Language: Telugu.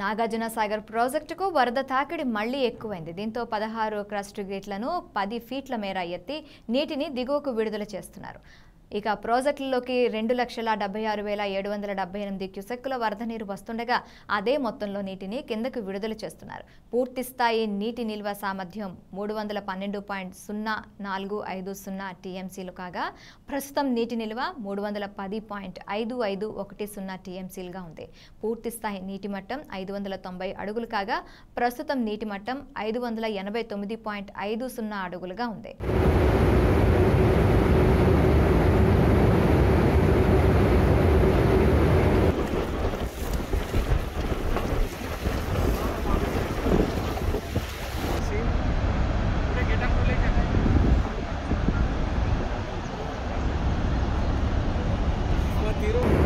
నాగార్జున సాగర్ ప్రాజెక్టుకు వరద తాకిడి మళ్ళీ ఎక్కువైంది. దీంతో పదహారు క్రస్ట్ గేట్లను పది ఫీట్ల మేర ఎత్తి నీటిని దిగువకు విడుదల చేస్తున్నారు. ఇక ప్రాజెక్టుల్లోకి రెండు లక్షల డెబ్బై ఆరు వేల ఏడు వందల డెబ్బై ఎనిమిది క్యూసెక్కుల వరద నీరు వస్తుండగా అదే మొత్తంలో నీటిని కిందకు విడుదల చేస్తున్నారు. పూర్తి స్థాయి నీటి నిల్వ సామర్థ్యం మూడు వందల పన్నెండు పాయింట్ సున్నా నాలుగు ఐదు సున్నా టీఎంసీలు కాగా ప్రస్తుతం నీటి నిల్వ మూడు వందల పది పాయింట్ ఐదు ఐదు ఒకటి సున్నా టీఎంసీలుగా ఉంది. పూర్తి స్థాయి నీటి మట్టం ఐదు వందల తొంభై అడుగులు కాగా ప్రస్తుతం నీటి మట్టం ఐదు వందల ఎనభై తొమ్మిది పాయింట్ ఐదు సున్నా అడుగులుగా ఉంది. tiro.